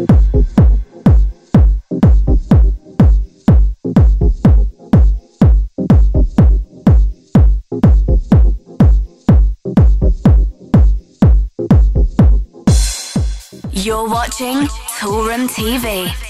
You're watching Toolroom TV.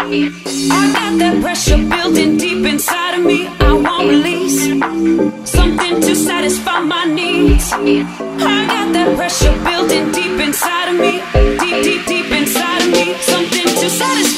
I got that pressure building deep inside of me. I want release something to satisfy my needs. I got that pressure building deep inside of me, deep, deep, deep inside of me. Something to satisfy.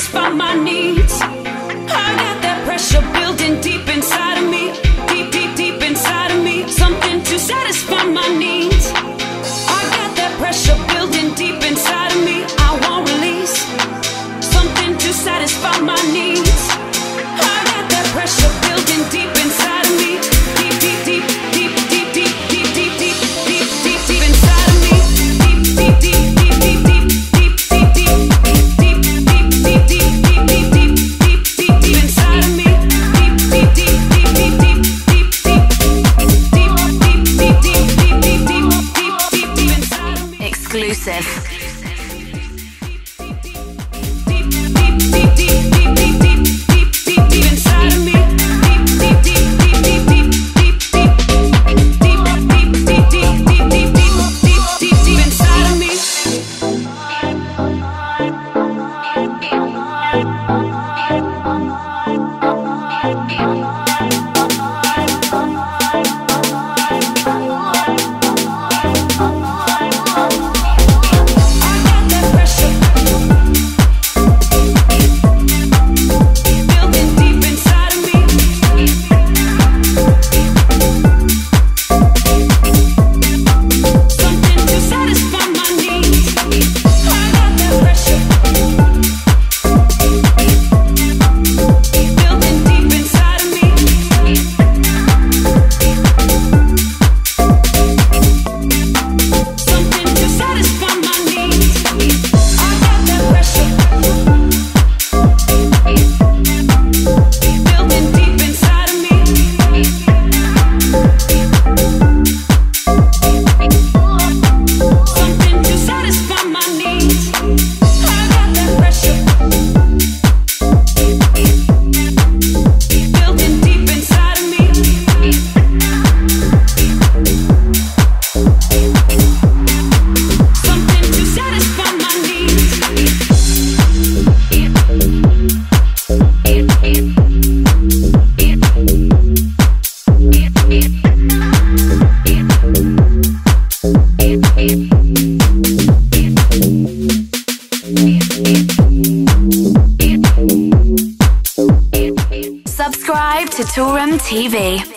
fist by my knee. exclusive. TV.